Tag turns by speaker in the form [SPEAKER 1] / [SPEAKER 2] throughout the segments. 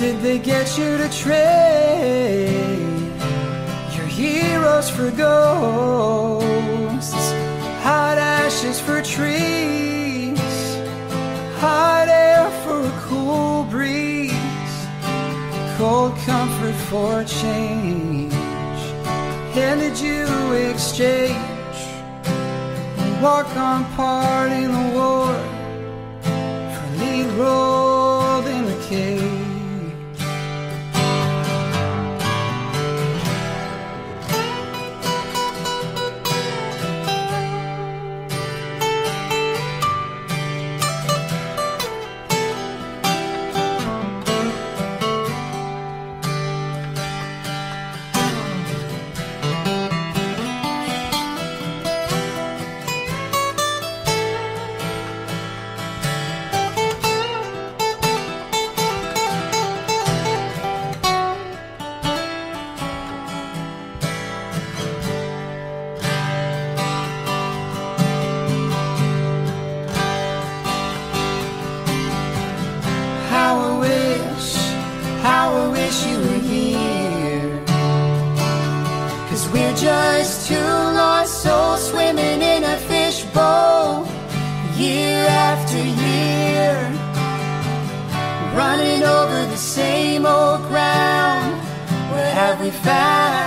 [SPEAKER 1] Did they get you to trade your heroes for ghosts? Hot ashes for trees, hot air for a cool breeze, cold comfort for change. And did you exchange and walk on part in the war for lead wish you were here. Cause we're just two lost souls swimming in a fishbowl, year after year. Running over the same old ground. Where have we found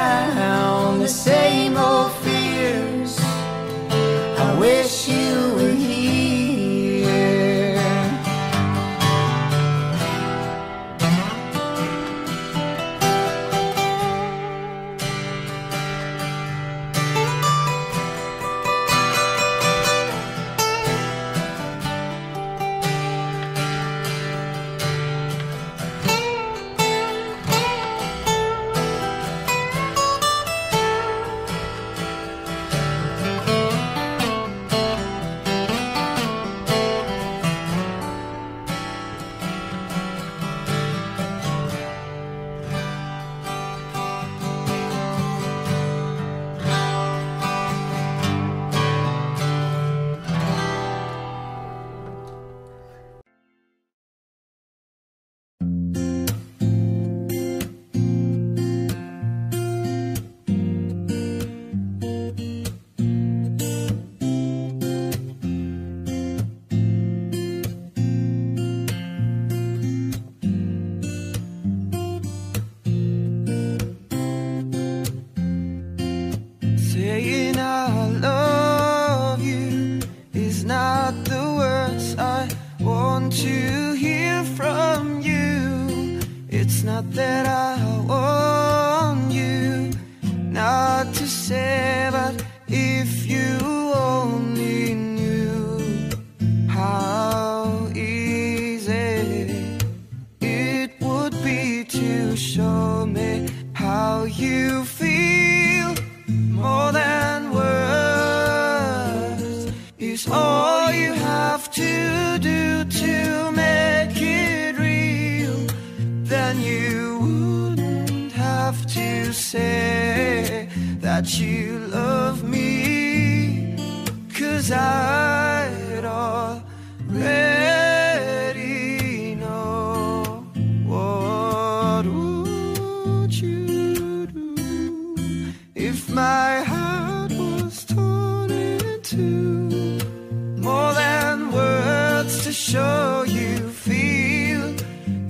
[SPEAKER 1] you feel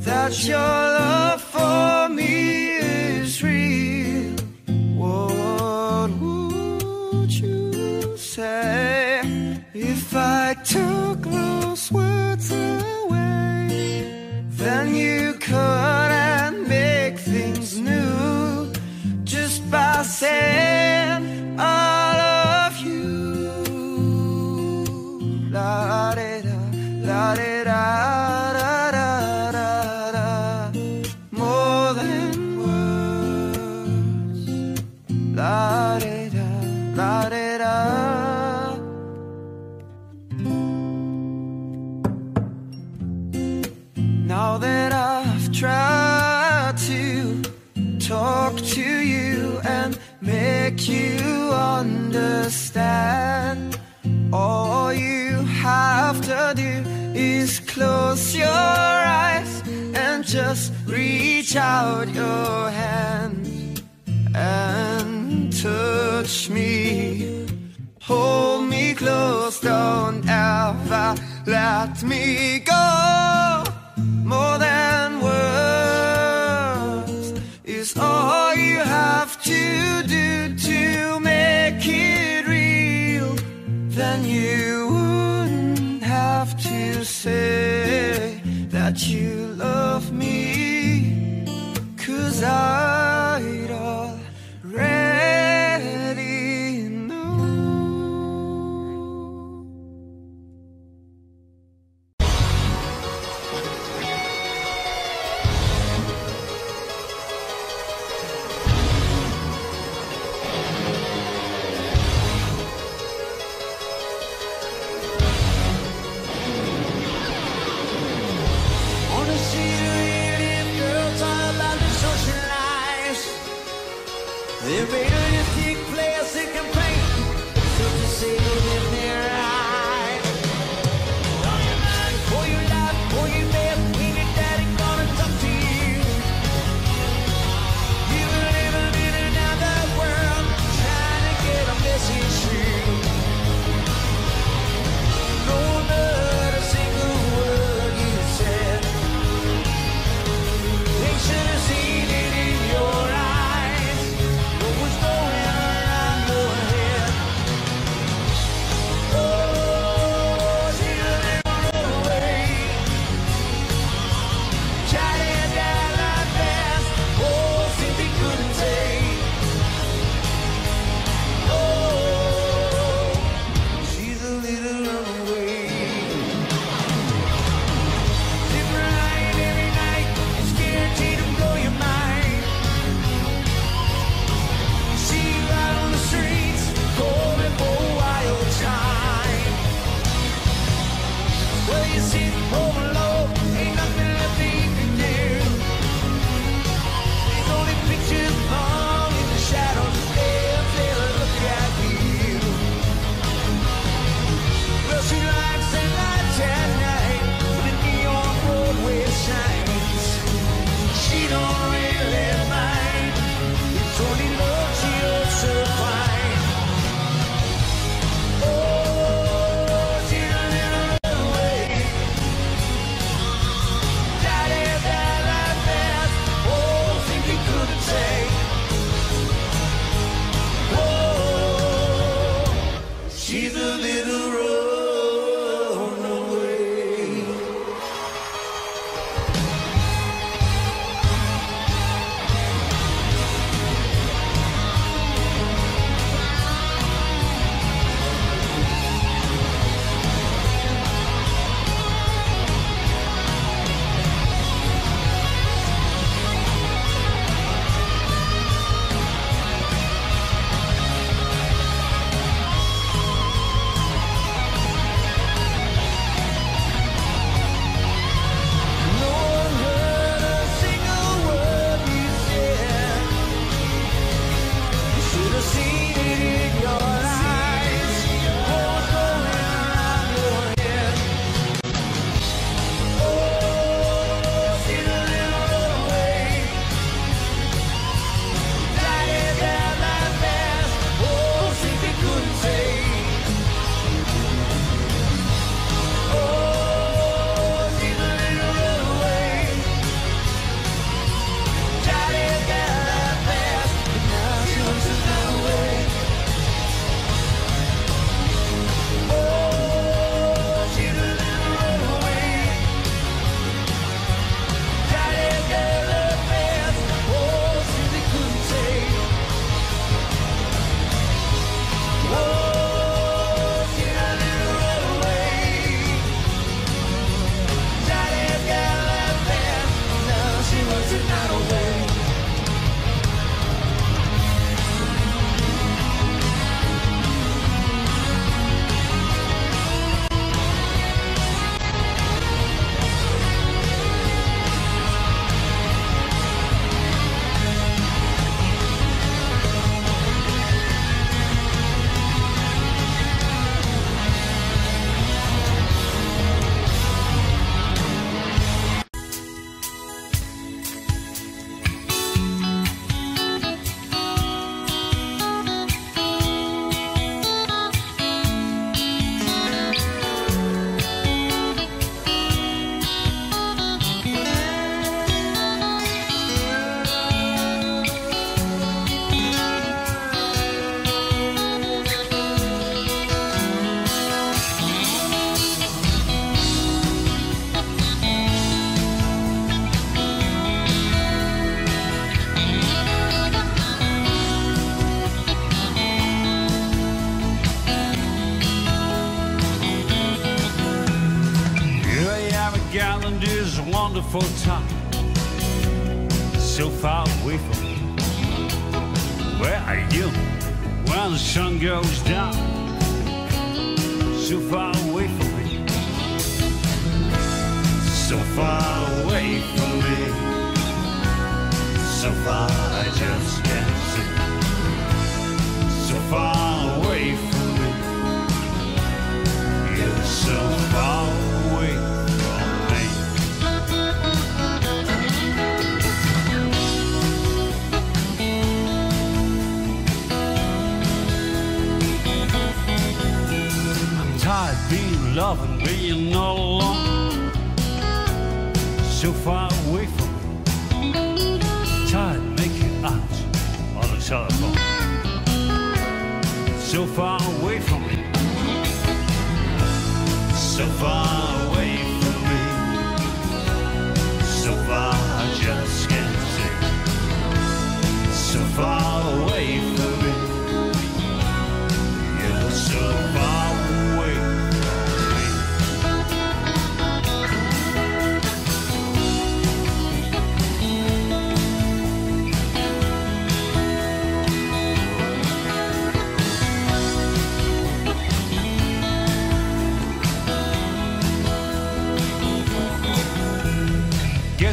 [SPEAKER 1] that your love for me is real. What would you say if I took those words away? Then you couldn't make things new just by saying
[SPEAKER 2] that you understand. All you have to do is close your eyes and just reach out your hand and touch me. Hold me close, don't ever let me go. More than words is all. say that you love me? Cause
[SPEAKER 3] I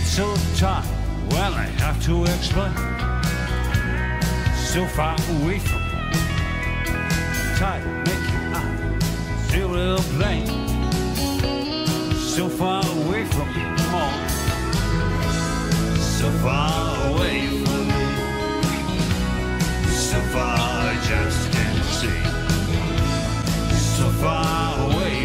[SPEAKER 3] Get so tired when I have to explain. So far away from. Tired making out zero plane. So far away from me. Oh. So far away from me. So far I just can't see. So far away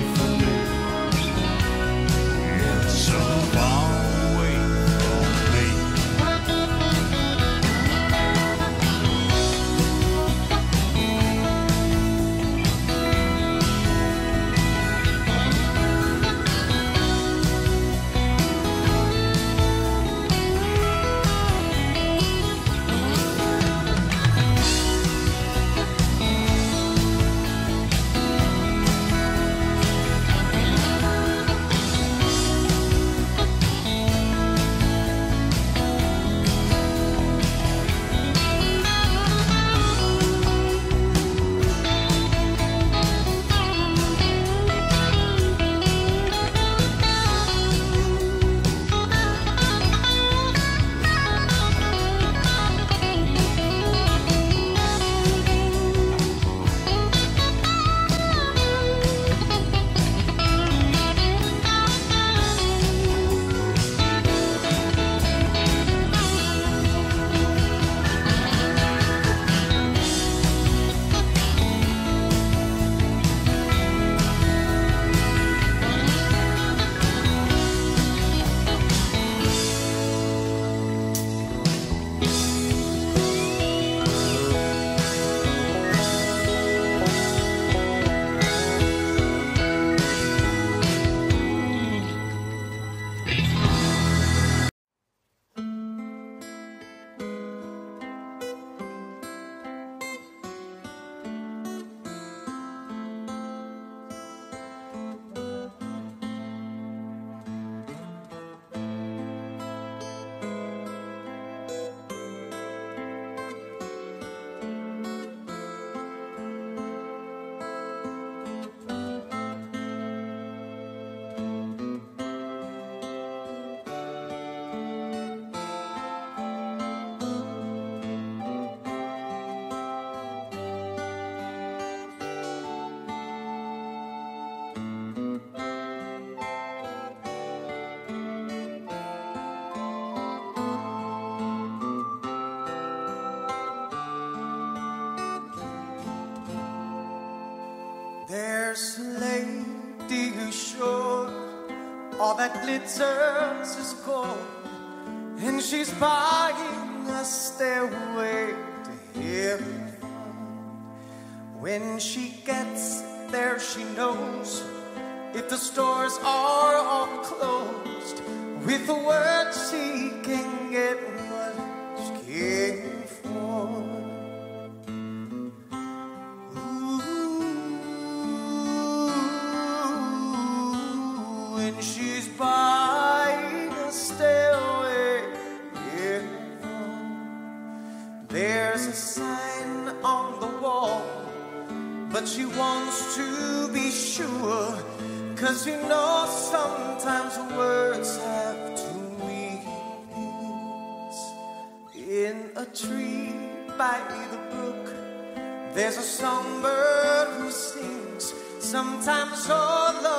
[SPEAKER 4] all that glitters is gold, and she's buying a stairway to heaven. When she gets there, she knows if the stores are all closed. With a word, she tree by the brook, there's a songbird who sings sometimes all alone.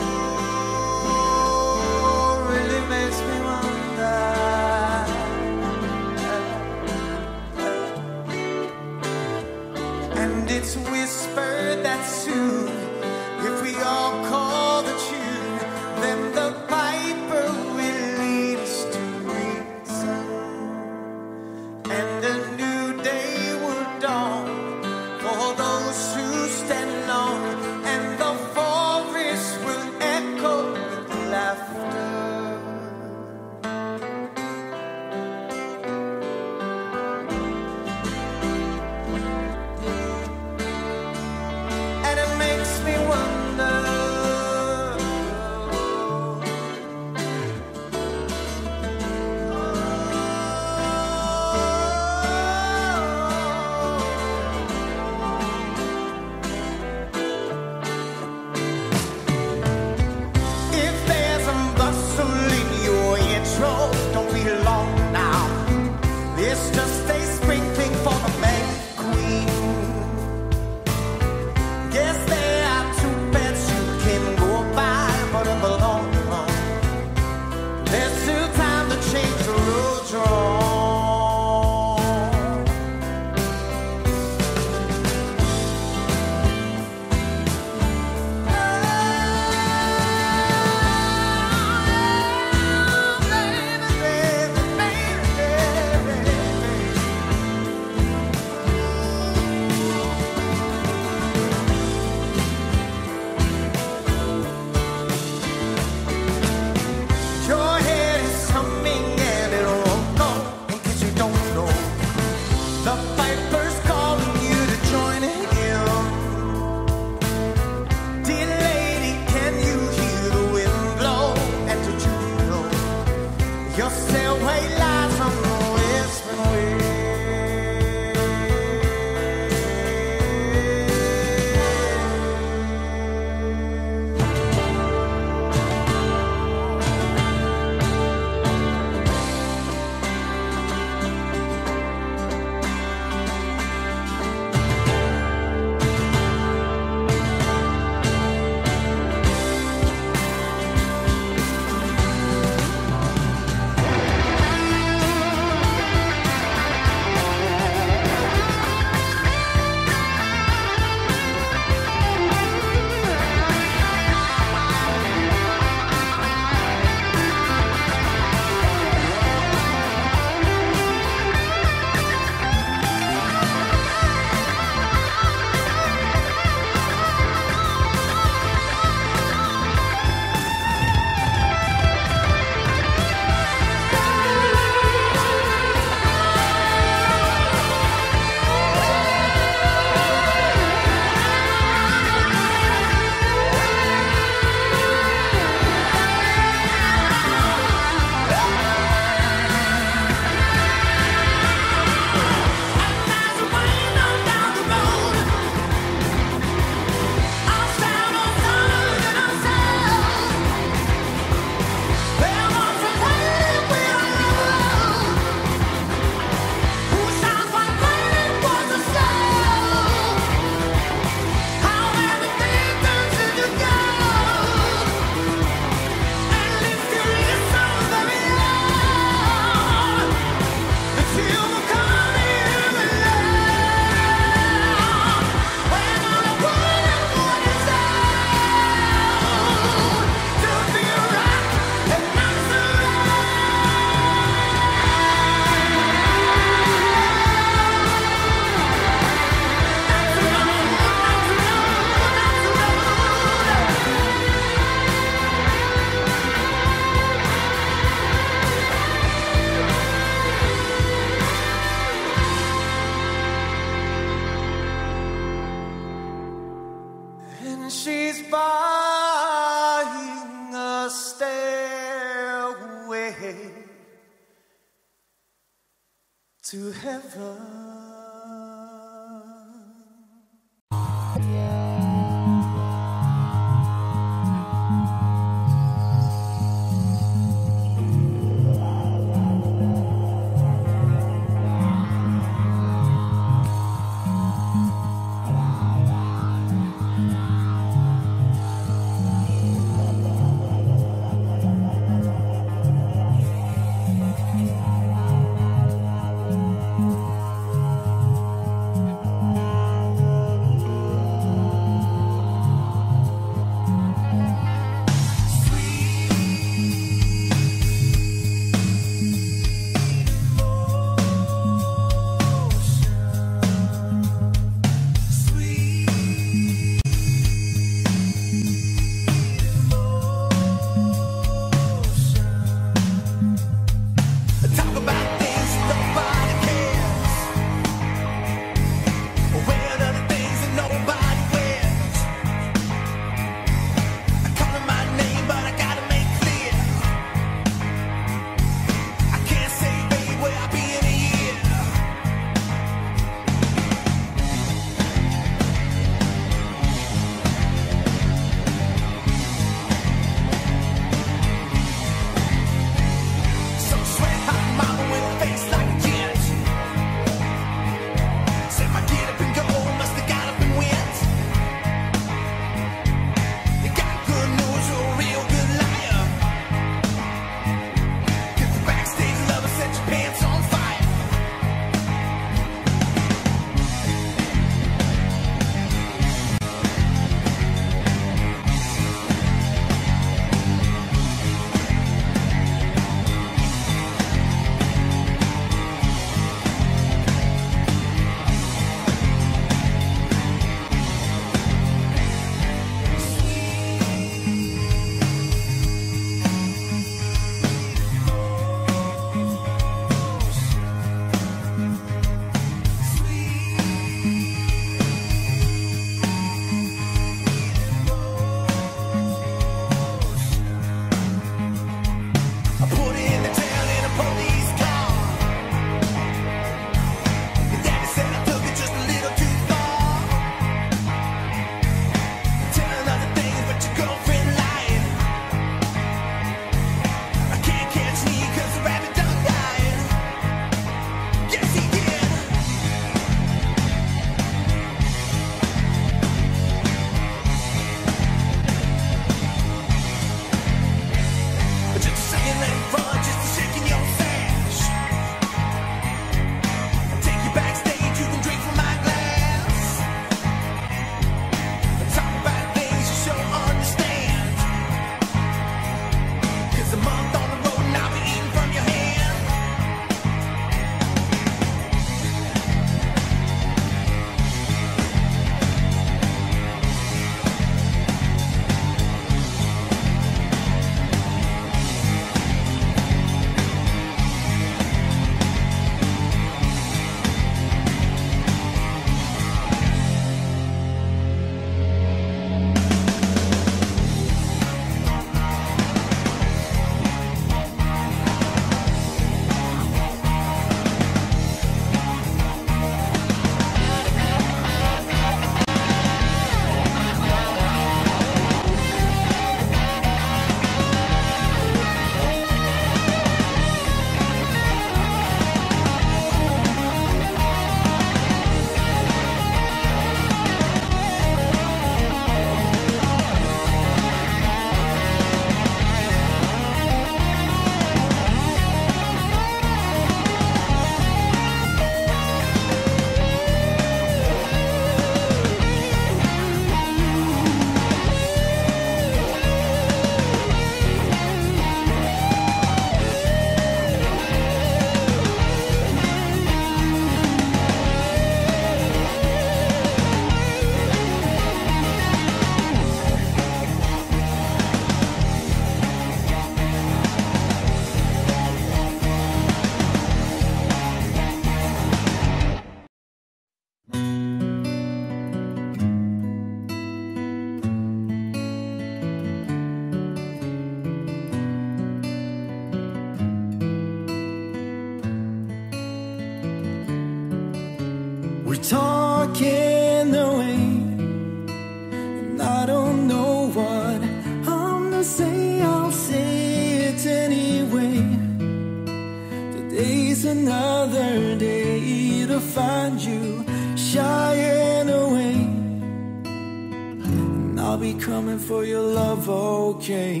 [SPEAKER 2] Okay?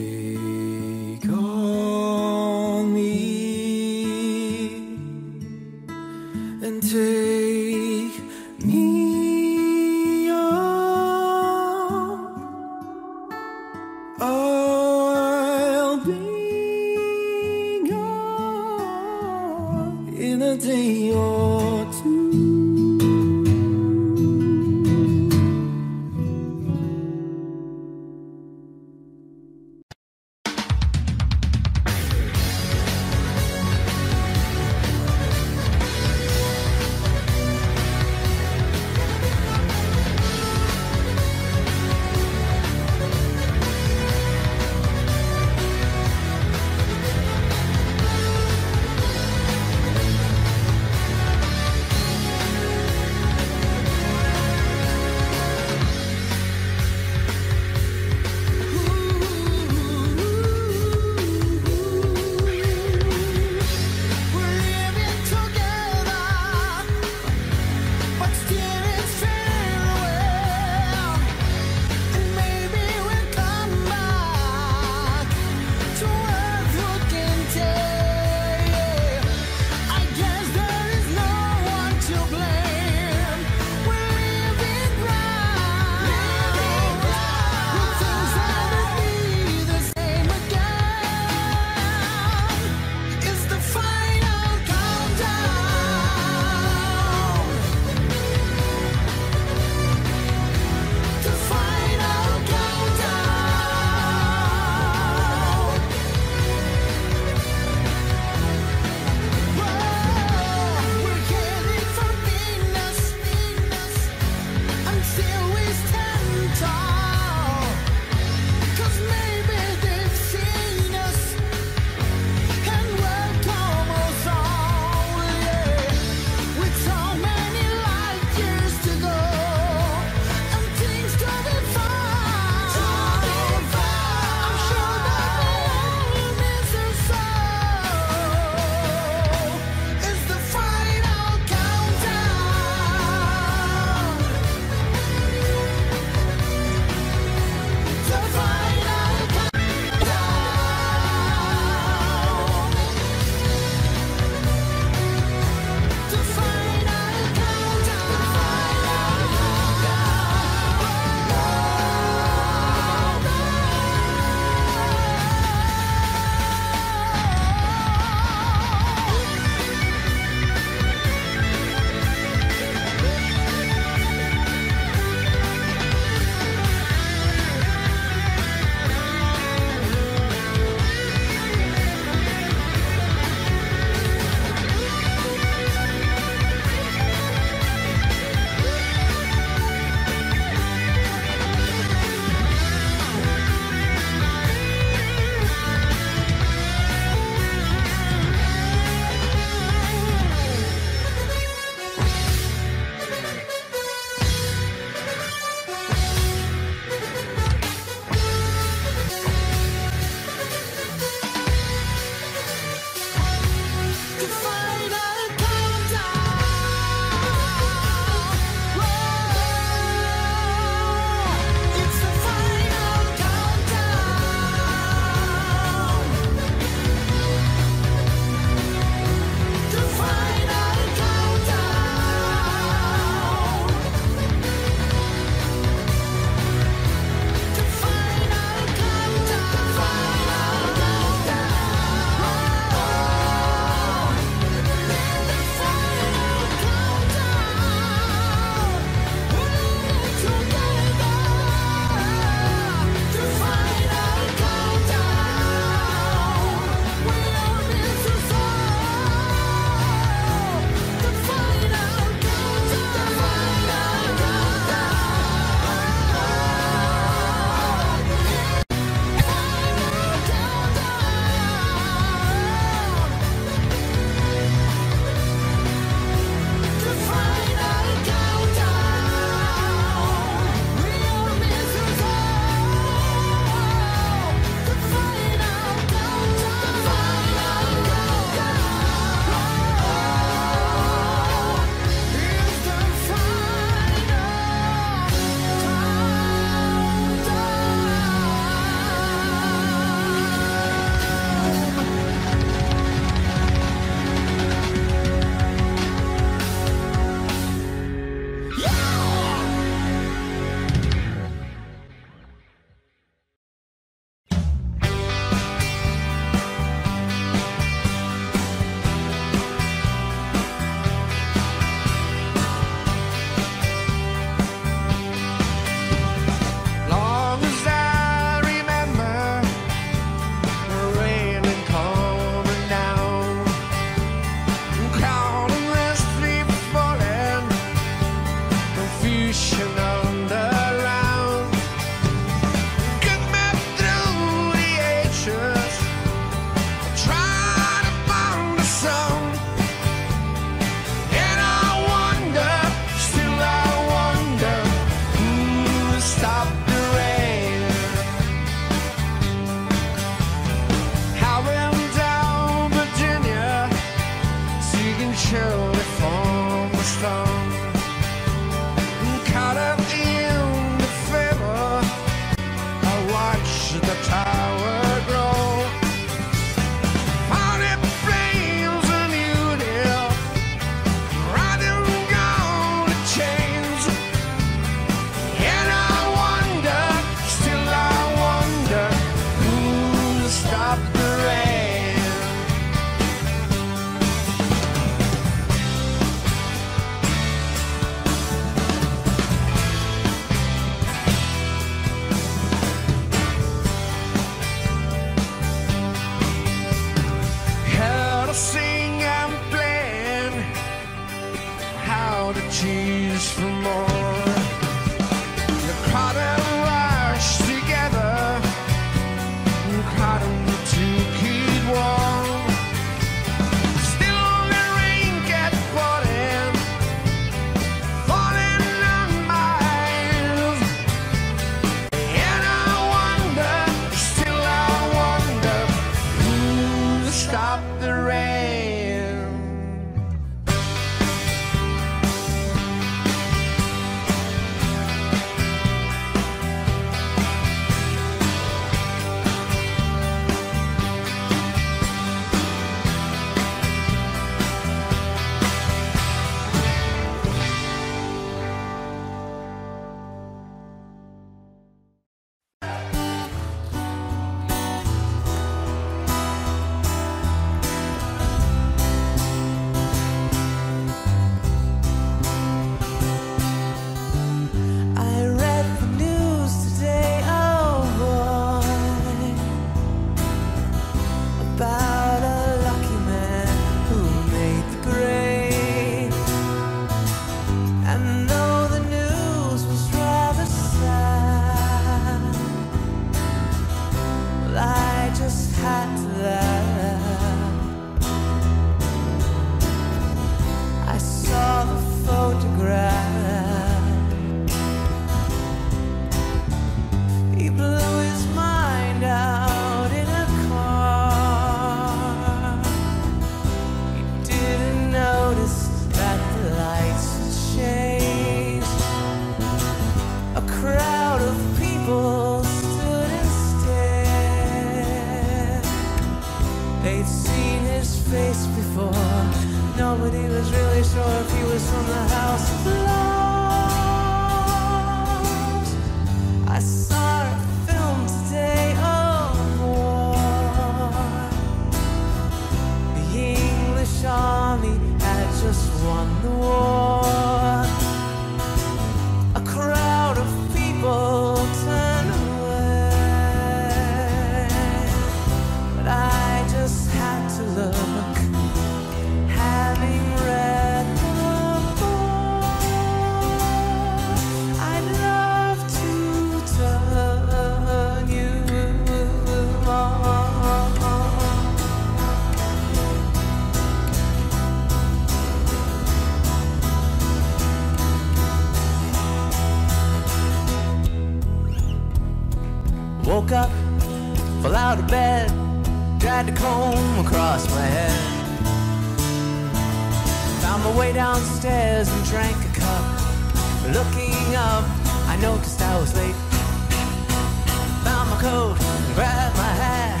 [SPEAKER 4] coat grabbed my hat.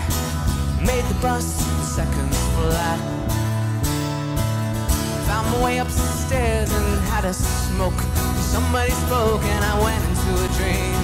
[SPEAKER 4] Made the bus seconds flat. Found my way upstairs and had a smoke. Somebody spoke and I went into a dream.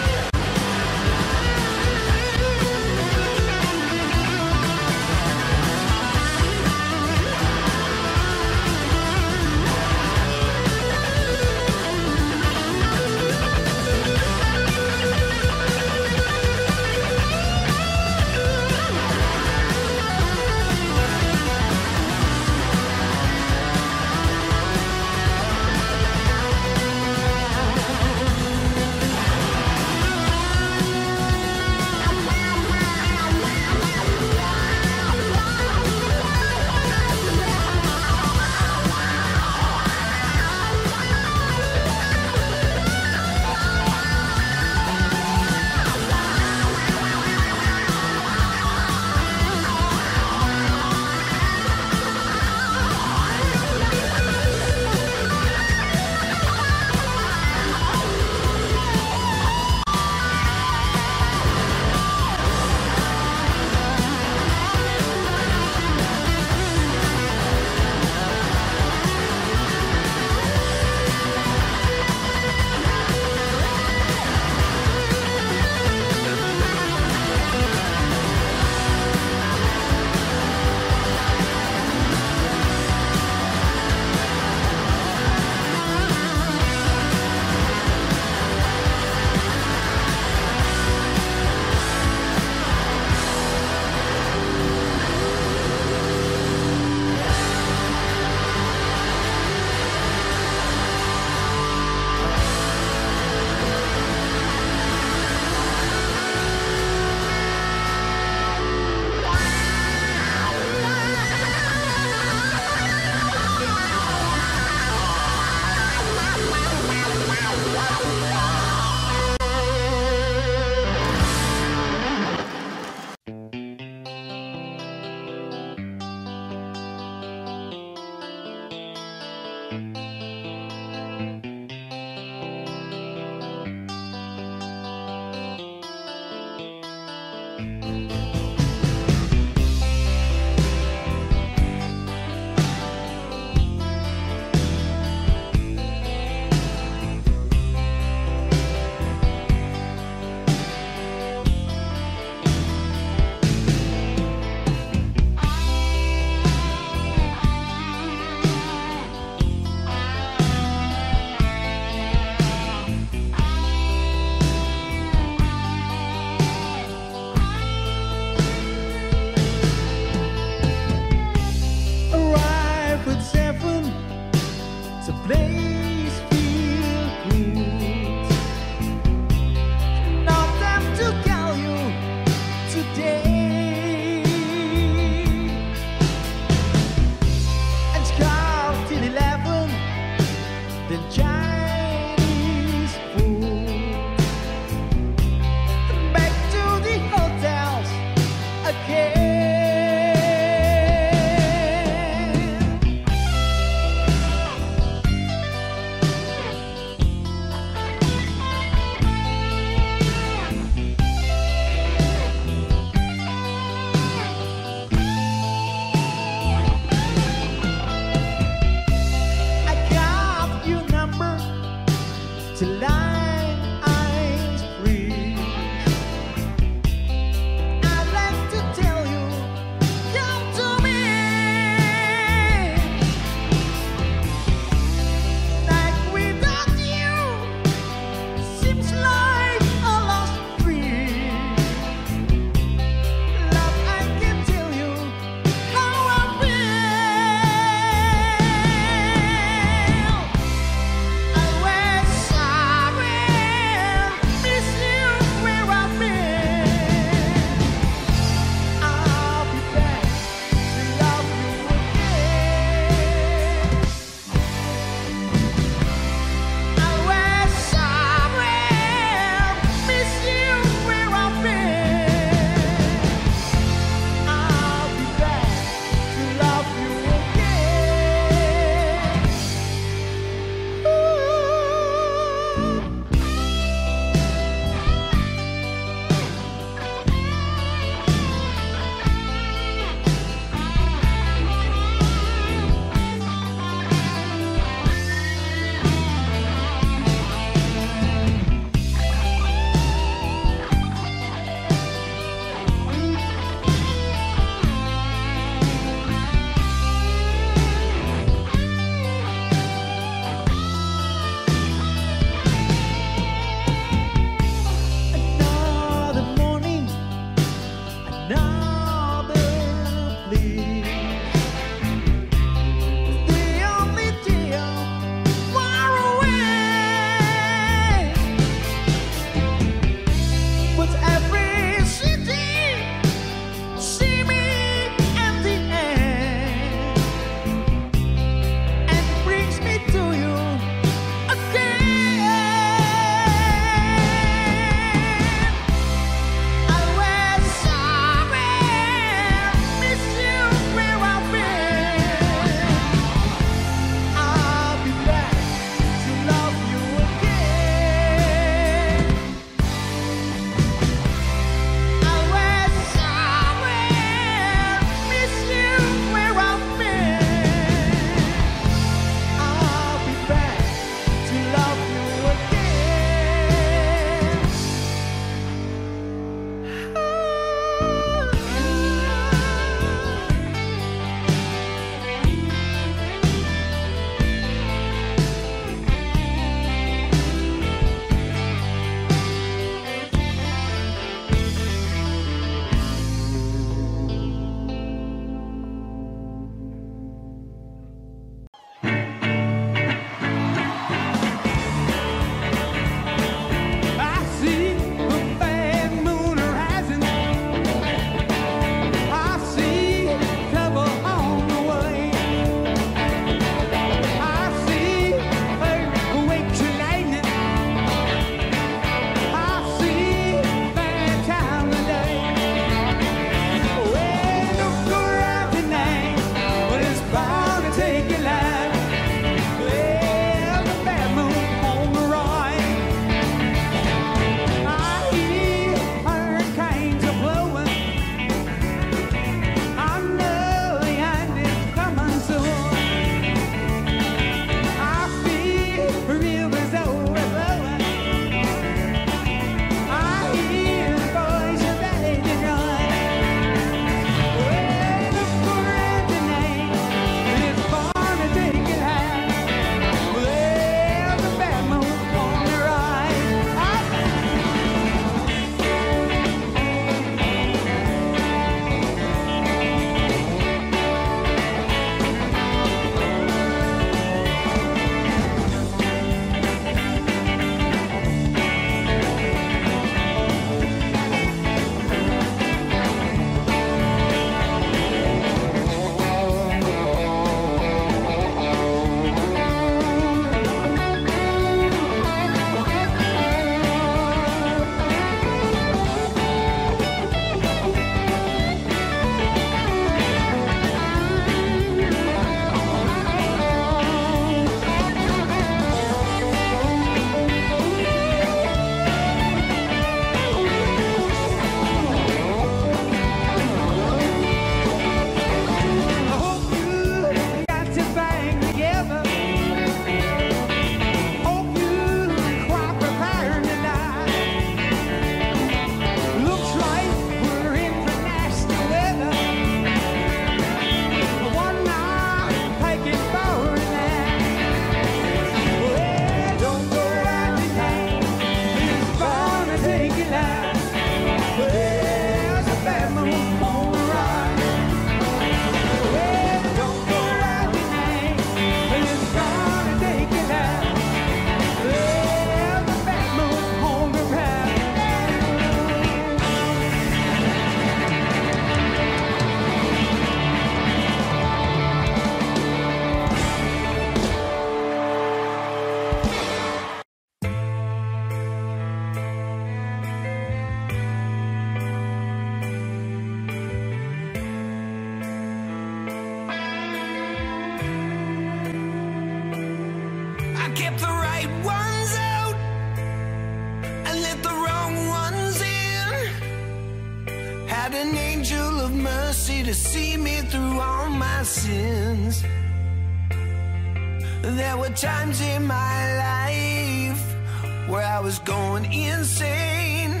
[SPEAKER 5] times in my life where I was going insane,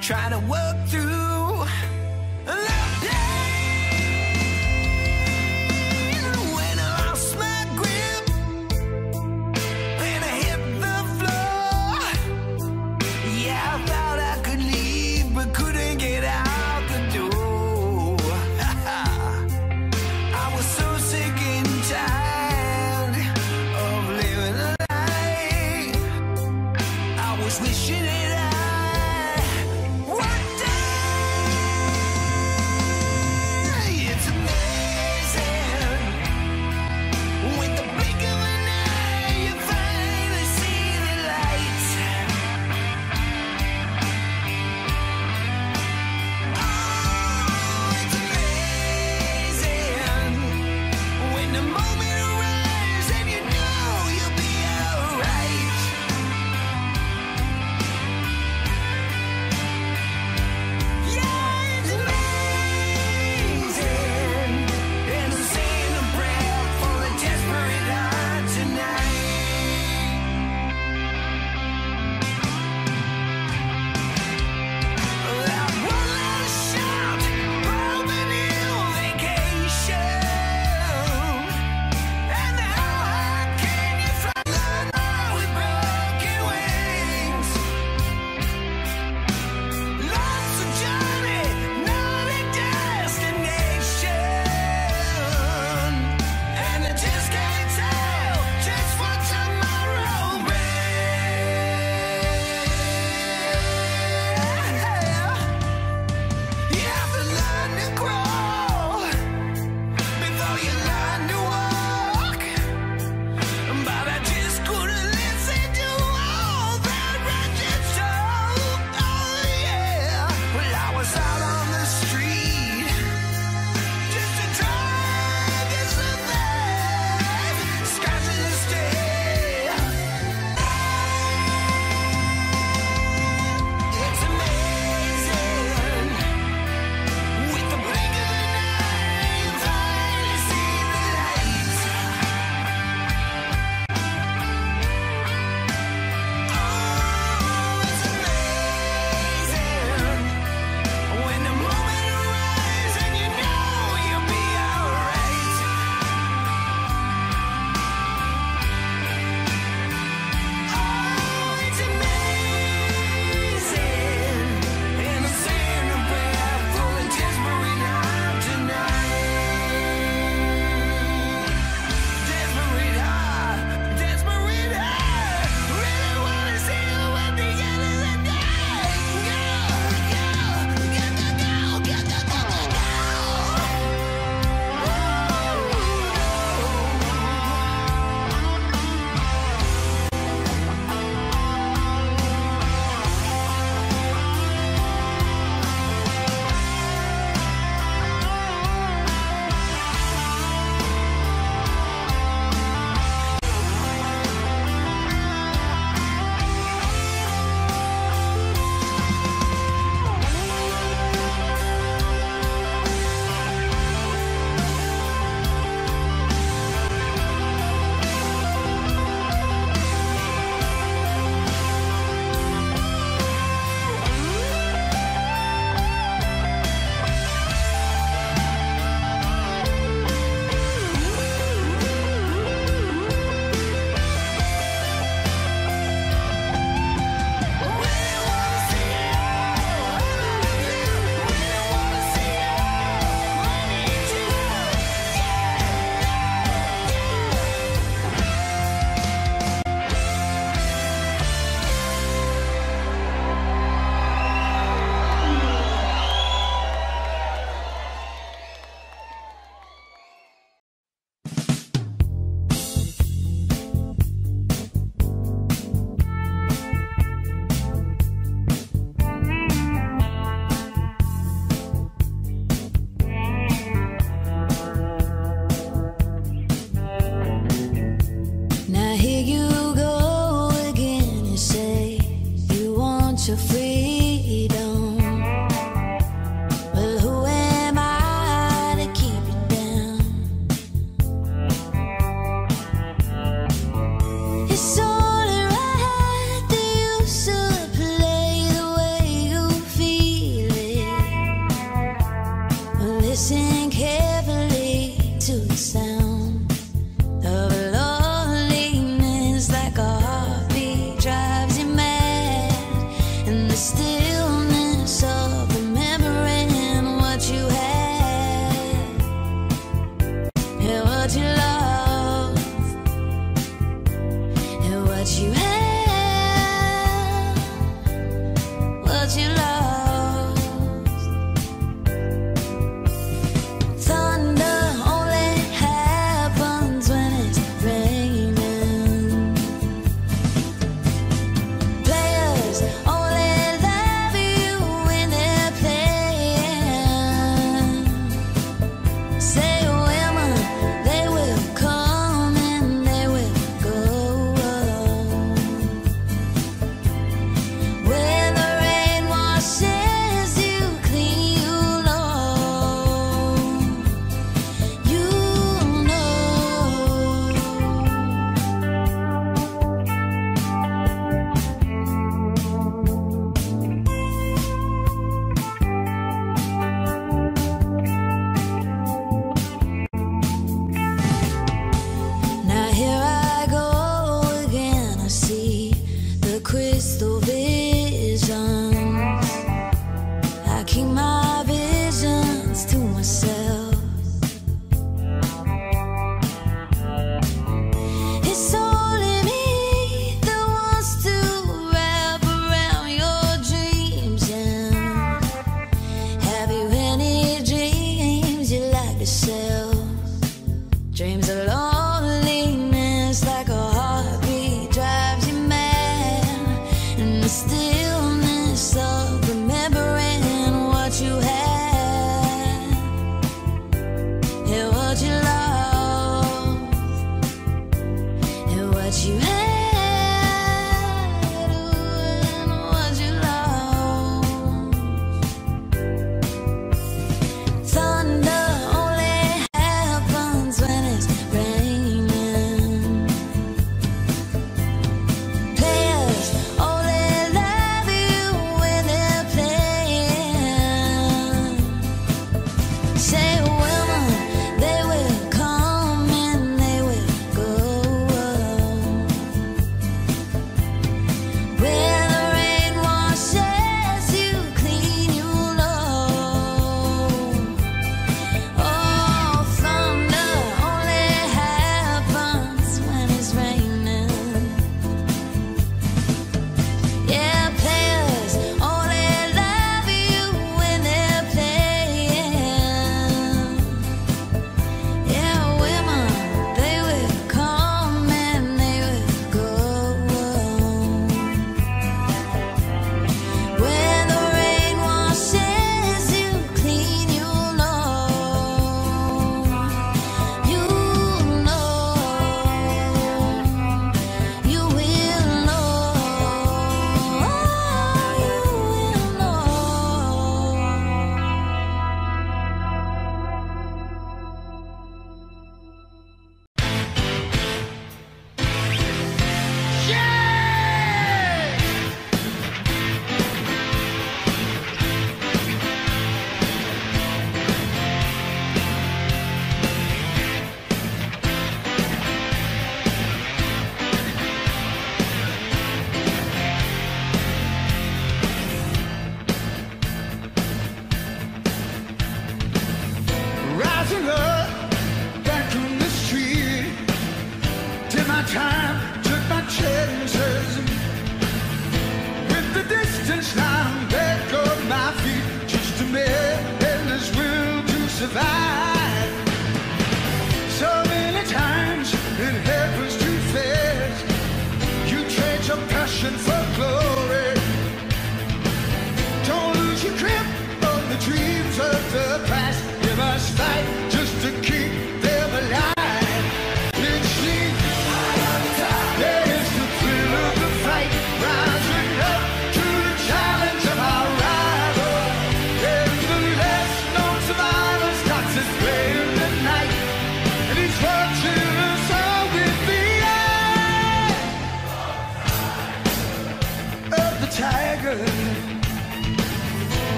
[SPEAKER 5] trying to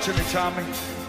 [SPEAKER 6] to me,
[SPEAKER 2] Tommy.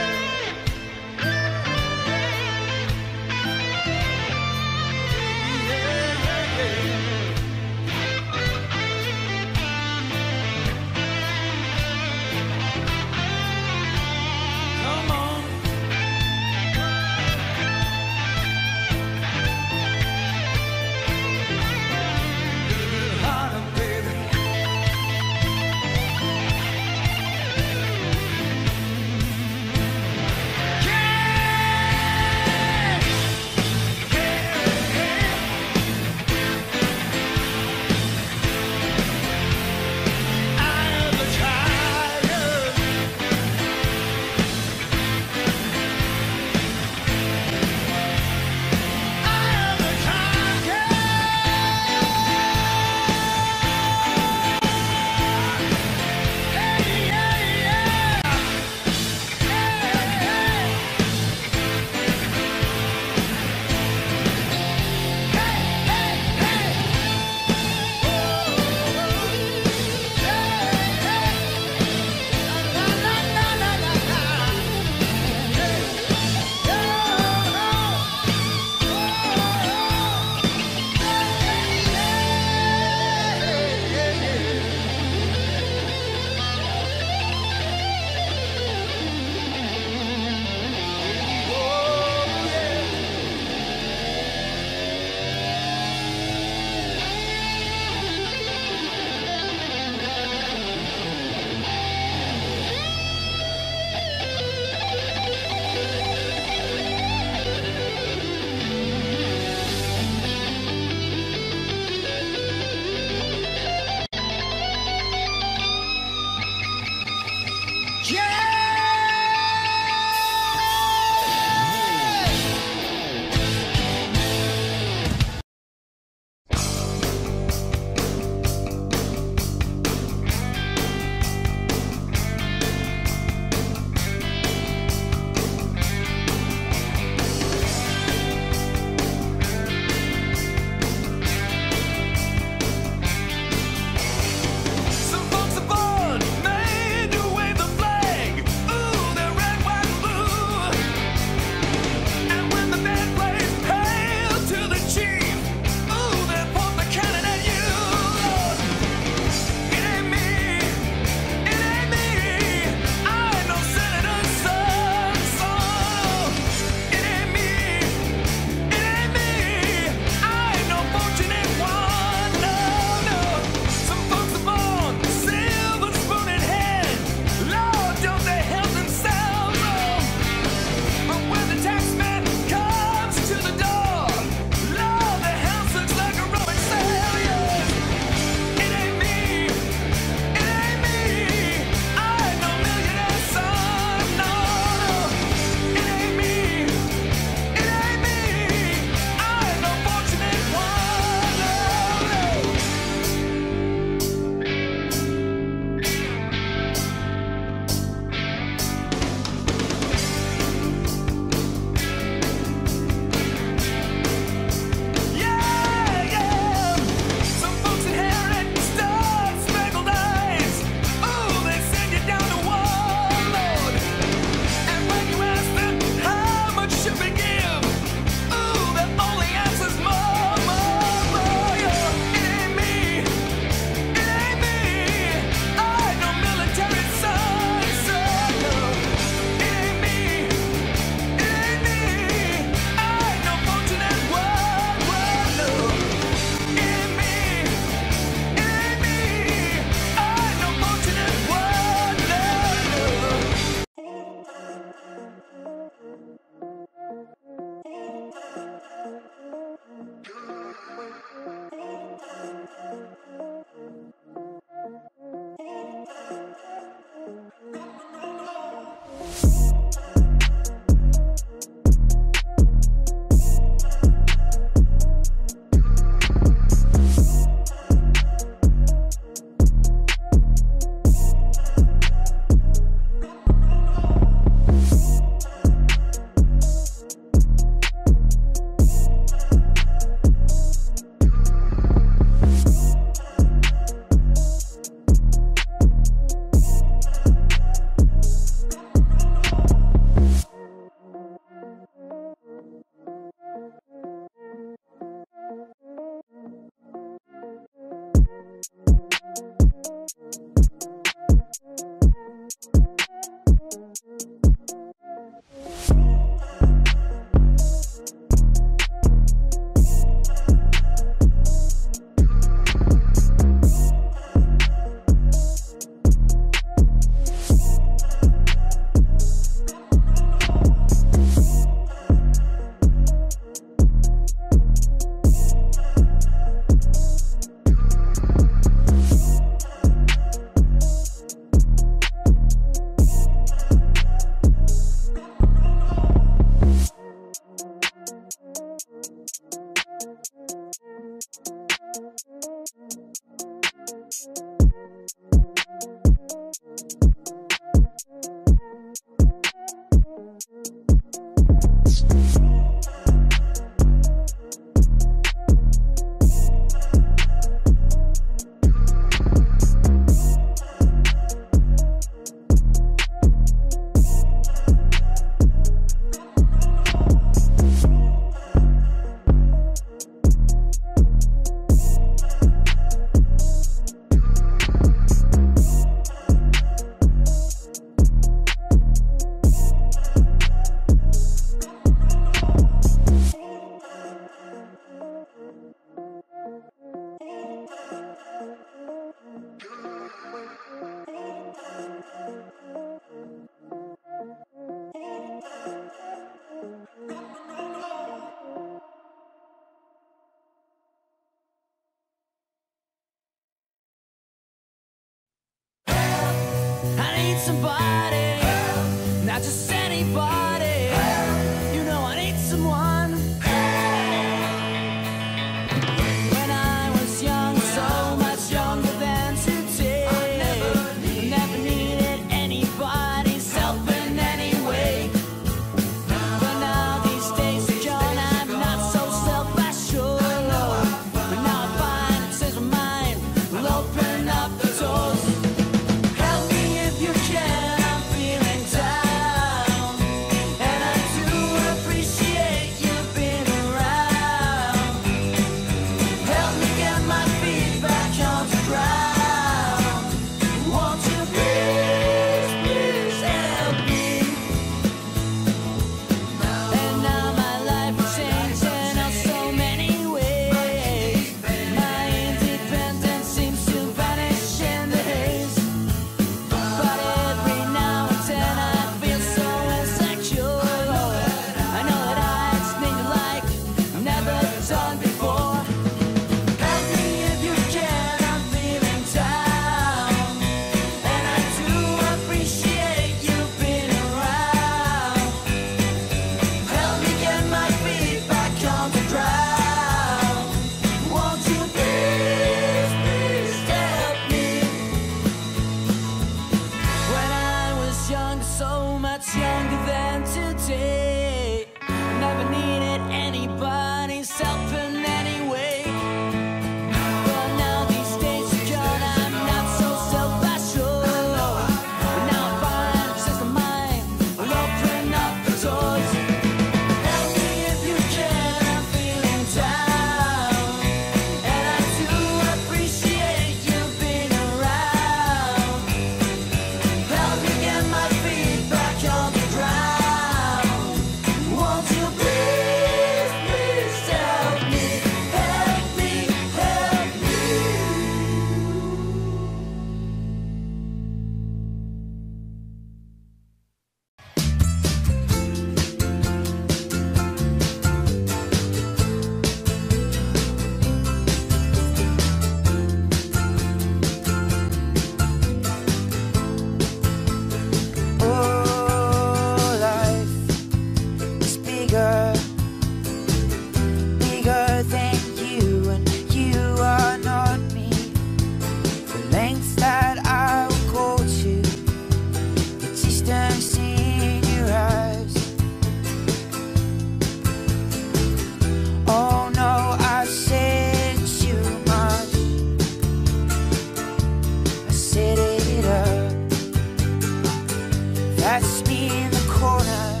[SPEAKER 4] That's me in the corner.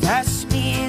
[SPEAKER 4] That's me